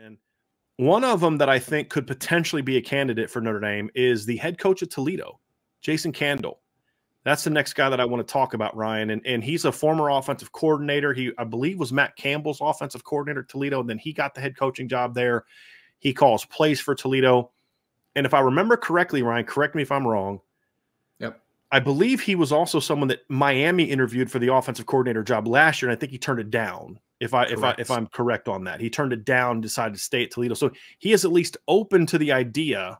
And one of them that I think could potentially be a candidate for Notre Dame is the head coach at Toledo, Jason Candle. That's the next guy that I want to talk about, Ryan. And, and he's a former offensive coordinator. He, I believe, was Matt Campbell's offensive coordinator at Toledo. And then he got the head coaching job there. He calls plays for Toledo. And if I remember correctly, Ryan, correct me if I'm wrong. Yep. I believe he was also someone that Miami interviewed for the offensive coordinator job last year, and I think he turned it down. If I correct. if I if I'm correct on that, he turned it down, decided to stay at Toledo. So he is at least open to the idea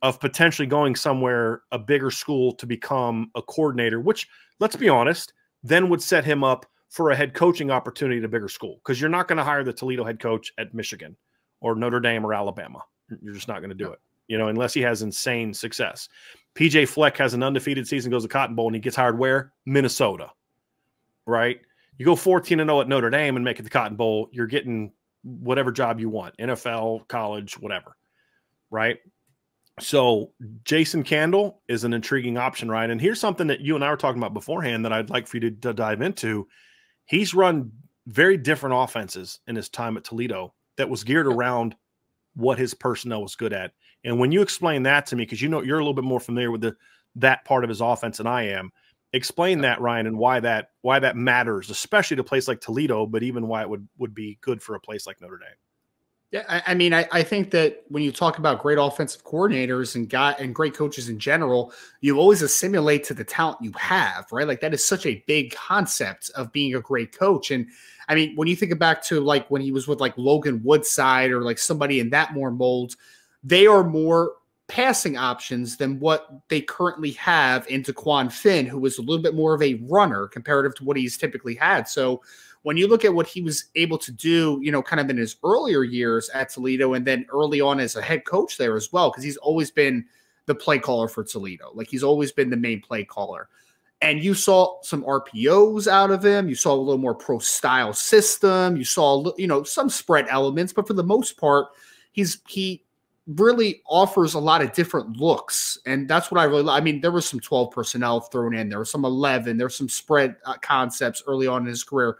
of potentially going somewhere a bigger school to become a coordinator, which let's be honest, then would set him up for a head coaching opportunity at a bigger school because you're not going to hire the Toledo head coach at Michigan or Notre Dame or Alabama. You're just not going to do it, you know, unless he has insane success. PJ Fleck has an undefeated season, goes to Cotton Bowl, and he gets hired where? Minnesota, right? You go 14 and 0 at Notre Dame and make it the Cotton Bowl, you're getting whatever job you want, NFL, college, whatever, right? So Jason Candle is an intriguing option, right? And here's something that you and I were talking about beforehand that I'd like for you to, to dive into. He's run very different offenses in his time at Toledo that was geared around what his personnel was good at. And when you explain that to me, because you know you're a little bit more familiar with the that part of his offense than I am, explain that, Ryan, and why that why that matters, especially to a place like Toledo, but even why it would would be good for a place like Notre Dame. Yeah, I, I mean, I, I, think that when you talk about great offensive coordinators and got and great coaches in general, you always assimilate to the talent you have, right? Like that is such a big concept of being a great coach. And I mean, when you think back to like when he was with like Logan Woodside or like somebody in that more mold, they are more passing options than what they currently have in Dequan Finn, who is a little bit more of a runner comparative to what he's typically had. So when you look at what he was able to do, you know, kind of in his earlier years at Toledo and then early on as a head coach there as well, because he's always been the play caller for Toledo. Like he's always been the main play caller. And you saw some RPOs out of him. You saw a little more pro style system. You saw, you know, some spread elements, but for the most part, he's he really offers a lot of different looks. And that's what I really I mean, there was some 12 personnel thrown in, there was some 11, there's some spread uh, concepts early on in his career.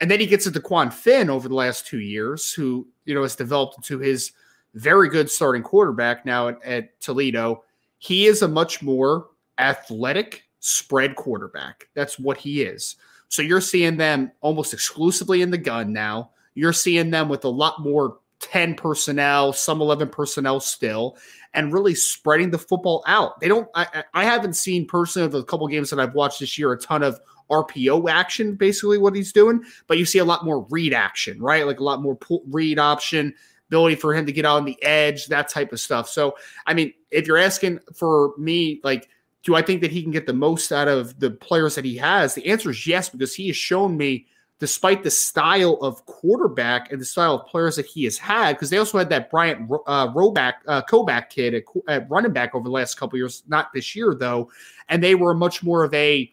And then he gets into Quan Finn over the last two years, who, you know, has developed into his very good starting quarterback now at, at Toledo. He is a much more athletic spread quarterback. That's what he is. So you're seeing them almost exclusively in the gun now. You're seeing them with a lot more 10 personnel, some 11 personnel still, and really spreading the football out. They don't, I, I haven't seen personally of the couple games that I've watched this year a ton of RPO action, basically what he's doing, but you see a lot more read action, right? Like a lot more pull, read option, ability for him to get on the edge, that type of stuff. So, I mean, if you're asking for me, like, do I think that he can get the most out of the players that he has? The answer is yes, because he has shown me, despite the style of quarterback and the style of players that he has had, because they also had that Bryant uh, Roback, uh, Koback kid at, at running back over the last couple years, not this year though, and they were much more of a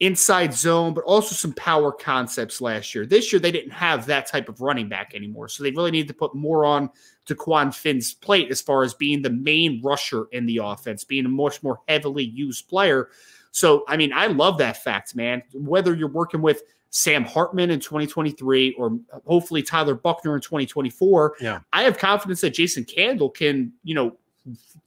inside zone, but also some power concepts last year. This year, they didn't have that type of running back anymore. So they really need to put more on to Quan Finn's plate as far as being the main rusher in the offense, being a much more heavily used player. So, I mean, I love that fact, man. Whether you're working with Sam Hartman in 2023 or uh, hopefully Tyler Buchner in 2024, yeah. I have confidence that Jason Candle can, you know,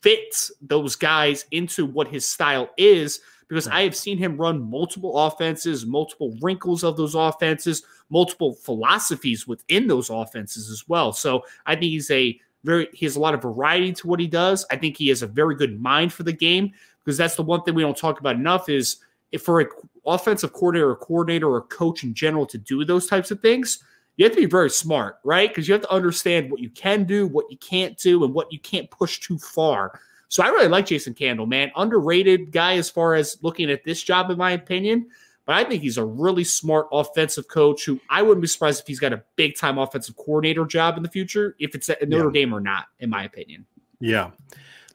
fit those guys into what his style is because I have seen him run multiple offenses, multiple wrinkles of those offenses, multiple philosophies within those offenses as well. So I think he's a very he has a lot of variety to what he does. I think he has a very good mind for the game because that's the one thing we don't talk about enough is if for an offensive coordinator or coordinator or coach in general to do those types of things, you have to be very smart, right? Because you have to understand what you can do, what you can't do, and what you can't push too far. So I really like Jason Candle, man. Underrated guy as far as looking at this job, in my opinion. But I think he's a really smart offensive coach who I wouldn't be surprised if he's got a big time offensive coordinator job in the future, if it's at Notre yeah. Dame or not, in my opinion. Yeah.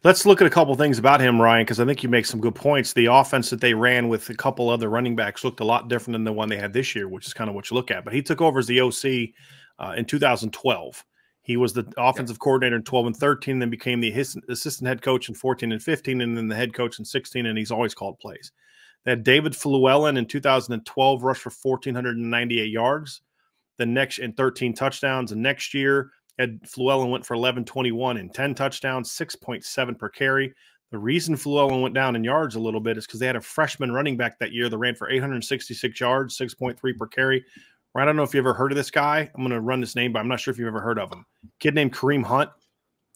Let's look at a couple things about him, Ryan, because I think you make some good points. The offense that they ran with a couple other running backs looked a lot different than the one they had this year, which is kind of what you look at. But he took over as the OC uh, in 2012. He was the offensive coordinator in 12 and 13, then became the assistant head coach in 14 and 15, and then the head coach in 16, and he's always called plays. Had David Fluellen in 2012 rushed for 1,498 yards. The next and 13 touchdowns. The next year, had Fluellen went for 11, 21 and 10 touchdowns, 6.7 per carry. The reason Fluellen went down in yards a little bit is because they had a freshman running back that year that ran for 866 yards, 6.3 per carry. I don't know if you ever heard of this guy. I'm going to run this name, but I'm not sure if you've ever heard of him. Kid named Kareem Hunt.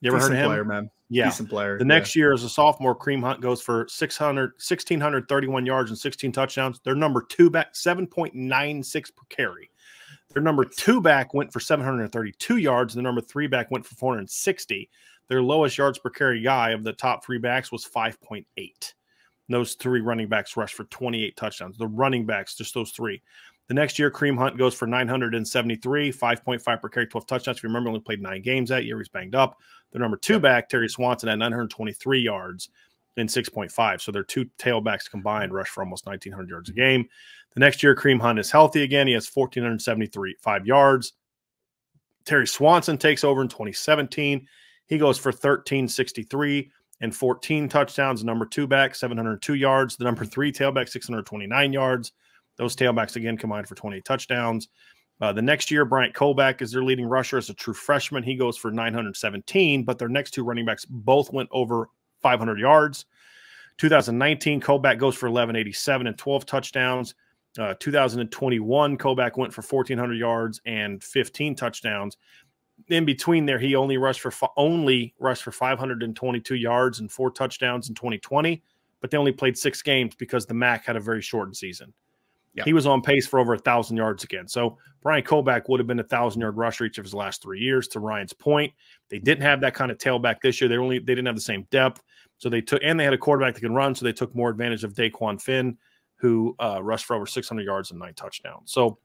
You ever Decent heard of him? Player, man. Yeah. Decent player. The next year, as a sophomore, Kareem Hunt goes for 600, 1,631 yards and 16 touchdowns. Their number two back, 7.96 per carry. Their number two back went for 732 yards. And the number three back went for 460. Their lowest yards per carry guy of the top three backs was 5.8. Those three running backs rushed for 28 touchdowns. The running backs, just those three. The next year, Kareem Hunt goes for 973, 5.5 per carry, 12 touchdowns. If you remember, only played nine games that year. He's banged up. The number two back, Terry Swanson, at 923 yards and 6.5. So their two tailbacks combined rush for almost 1,900 yards a game. The next year, Kareem Hunt is healthy again. He has 1,473 five yards. Terry Swanson takes over in 2017. He goes for 1,363 and 14 touchdowns. Number two back, 702 yards. The number three tailback, 629 yards. Those tailbacks again combined for 28 touchdowns. Uh, the next year, Bryant Koback is their leading rusher as a true freshman. He goes for 917, but their next two running backs both went over 500 yards. 2019, Koback goes for 1187 and 12 touchdowns. Uh, 2021, Koback went for 1400 yards and 15 touchdowns. In between there, he only rushed for only rushed for 522 yards and four touchdowns in 2020, but they only played six games because the MAC had a very shortened season. Yeah. He was on pace for over a thousand yards again. So Brian Koback would have been a thousand yard rusher each of his last three years. To Ryan's point, they didn't have that kind of tailback this year. They only they didn't have the same depth. So they took and they had a quarterback that can run. So they took more advantage of Dequan Finn, who uh, rushed for over 600 yards and nine touchdowns. So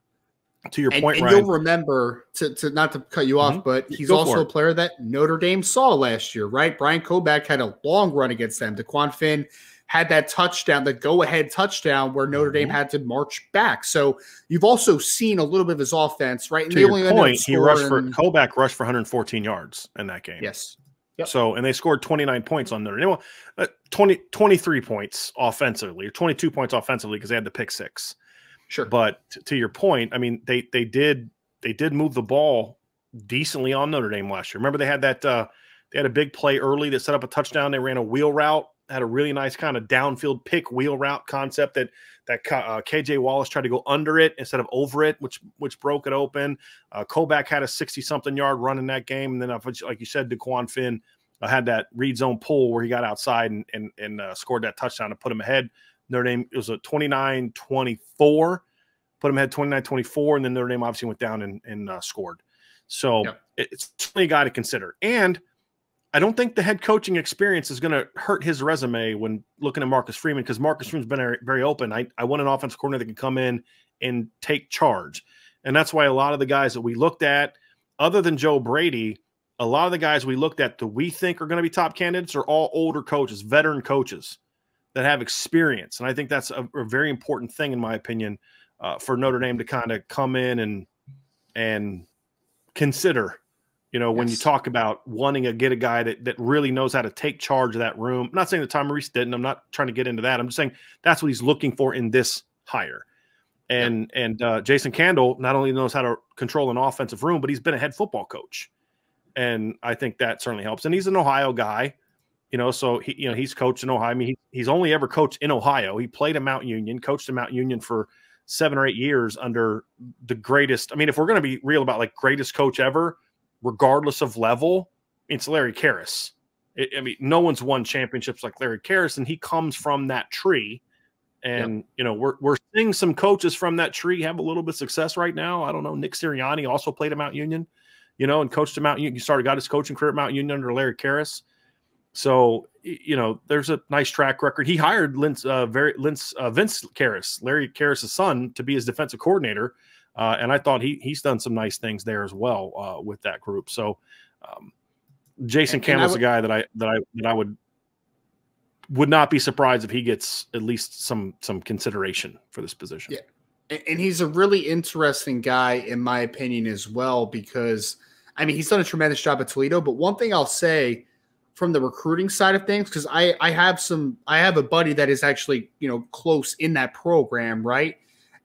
to your and, point, and Ryan, you'll remember to, to not to cut you off, mm-hmm. but he's Go also a player that Notre Dame saw last year, right? Brian Koback had a long run against them. Dequan Finn had that touchdown, the go ahead touchdown where Notre Dame mm-hmm. had to march back. So you've also seen a little bit of his offense, right? And to your point, he rushed for Koback rushed for 114 yards in that game. Yes. Yep. So, and they scored 29 points on Notre Dame. Uh, 20, 23 points offensively, or 22 points offensively because they had the pick six. Sure. But to your point, I mean, they they did they did move the ball decently on Notre Dame last year. Remember, they had that uh, they had a big play early that set up a touchdown. They ran a wheel route had a really nice kind of downfield pick wheel route concept that that uh, KJ Wallace tried to go under it instead of over it, which which broke it open. Uh, Koback had a sixty something yard run in that game, and then like you said, Dequan Finn uh, had that read zone pull where he got outside and and, and uh, scored that touchdown to put him ahead. Notre Dame it was a 29-24, put him ahead 29-24, and then Notre Dame obviously went down and, and uh, scored. So yep. it's certainly a guy to consider. And I don't think the head coaching experience is going to hurt his resume when looking at Marcus Freeman because Marcus Freeman's been very open. I, I want an offensive coordinator that can come in and take charge. And that's why a lot of the guys that we looked at, other than Joe Brady, a lot of the guys we looked at that we think are going to be top candidates are all older coaches, veteran coaches that have experience. And I think that's a, a very important thing, in my opinion, uh, for Notre Dame to kind of come in and and consider you know, yes. when you talk about wanting to get a guy that that really knows how to take charge of that room. I'm not saying that Tom Rees didn't. I'm not trying to get into that. I'm just saying that's what he's looking for in this hire. And yeah. and uh, Jason Candle not only knows how to control an offensive room, but he's been a head football coach, and I think that certainly helps. And he's an Ohio guy, you know, so he you know he's coached in Ohio. I mean, he, he's only ever coached in Ohio. He played at Mount Union, coached at Mount Union for seven or eight years under the greatest. I mean, if we're going to be real about like greatest coach ever, regardless of level, it's Larry Kehres. I mean, no one's won championships like Larry Kehres, and he comes from that tree. And yep. you know, we're we're seeing some coaches from that tree have a little bit of success right now. I don't know. Nick Sirianni also played at Mount Union, you know, and coached at Mount Union. He started got his coaching career at Mount Union under Larry Kehres. So you know, there's a nice track record. He hired Lince, uh, very Lince, uh, Vince Kehres, Larry Kehres' son, to be his defensive coordinator. Uh, and I thought he he's done some nice things there as well uh, with that group. So um, Jason and, Campbell's and a guy that I that I that I would would not be surprised if he gets at least some some consideration for this position. Yeah, and he's a really interesting guy in my opinion as well because I mean he's done a tremendous job at Toledo. But one thing I'll say from the recruiting side of things because I I have some I have a buddy that is actually you know close in that program right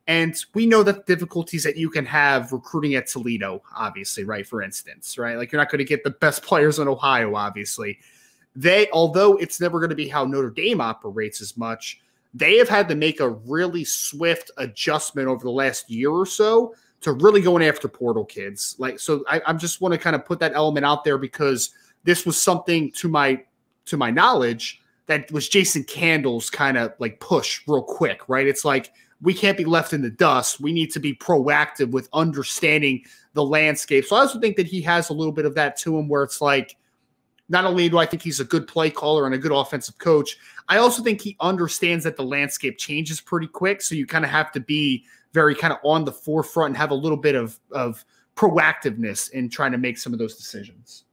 And we know the difficulties that you can have recruiting at Toledo, obviously, right? For instance, right? Like you're not going to get the best players in Ohio, obviously. They, although it's never going to be how Notre Dame operates as much, they have had to make a really swift adjustment over the last year or so to really going after portal kids. Like, so I, I just want to kind of put that element out there because this was something to my to my knowledge that was Jason Candle's kind of like push real quick, right? It's like we can't be left in the dust. We need to be proactive with understanding the landscape. So I also think that he has a little bit of that to him where it's like, not only do I think he's a good play caller and a good offensive coach, I also think he understands that the landscape changes pretty quick. So you kind of have to be very kind of on the forefront and have a little bit of, of proactiveness in trying to make some of those decisions.